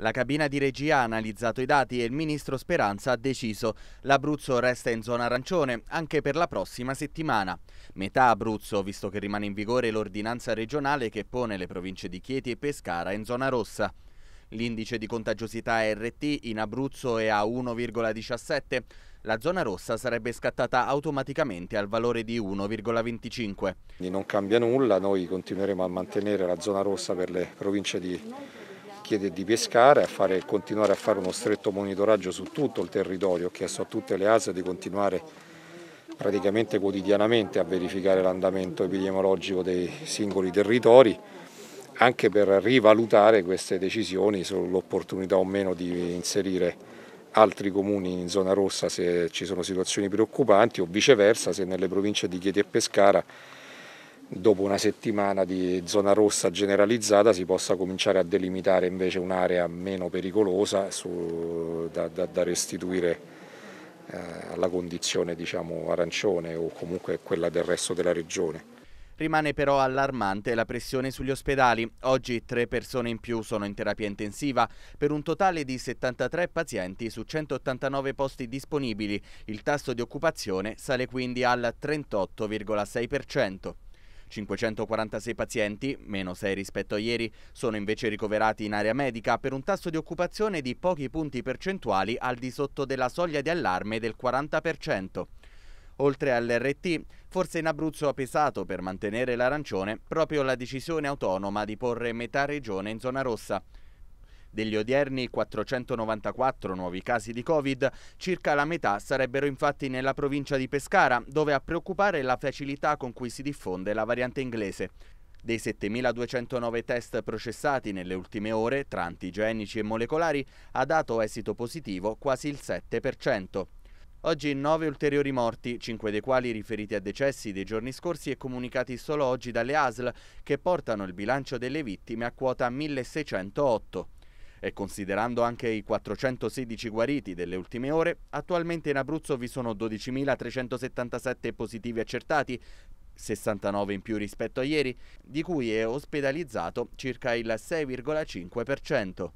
La cabina di regia ha analizzato i dati e il ministro Speranza ha deciso. L'Abruzzo resta in zona arancione anche per la prossima settimana. Metà Abruzzo, visto che rimane in vigore l'ordinanza regionale che pone le province di Chieti e Pescara in zona rossa. L'indice di contagiosità RT in Abruzzo è a 1,17. La zona rossa sarebbe scattata automaticamente al valore di 1,25. Non cambia nulla, noi continueremo a mantenere la zona rossa per le province di chiede di pescare, a fare, continuare a fare uno stretto monitoraggio su tutto il territorio, ho chiesto a tutte le ASE di continuare praticamente quotidianamente a verificare l'andamento epidemiologico dei singoli territori, anche per rivalutare queste decisioni sull'opportunità o meno di inserire altri comuni in zona rossa se ci sono situazioni preoccupanti o viceversa se nelle province di Chieti e Pescara dopo una settimana di zona rossa generalizzata si possa cominciare a delimitare invece un'area meno pericolosa su, da, da, da, restituire eh, alla condizione diciamo, arancione o comunque quella del resto della regione. Rimane però allarmante la pressione sugli ospedali. Oggi tre persone in più sono in terapia intensiva per un totale di 73 pazienti su 189 posti disponibili. Il tasso di occupazione sale quindi al 38,6%. 546 pazienti, meno 6 rispetto a ieri, sono invece ricoverati in area medica per un tasso di occupazione di pochi punti percentuali al di sotto della soglia di allarme del 40%. Oltre all'RT, forse in Abruzzo ha pesato per mantenere l'arancione proprio la decisione autonoma di porre metà regione in zona rossa. Degli odierni 494 nuovi casi di Covid, circa la metà sarebbero infatti nella provincia di Pescara, dove a preoccupare la facilità con cui si diffonde la variante inglese. Dei 7.209 test processati nelle ultime ore, tra antigenici e molecolari, ha dato esito positivo quasi il 7%. Oggi 9 ulteriori morti, 5 dei quali riferiti a decessi dei giorni scorsi e comunicati solo oggi dalle ASL, che portano il bilancio delle vittime a quota 1608. E considerando anche i 416 guariti delle ultime ore, attualmente in Abruzzo vi sono 12.377 positivi accertati, 69 in più rispetto a ieri, di cui è ospedalizzato circa il 6,5%.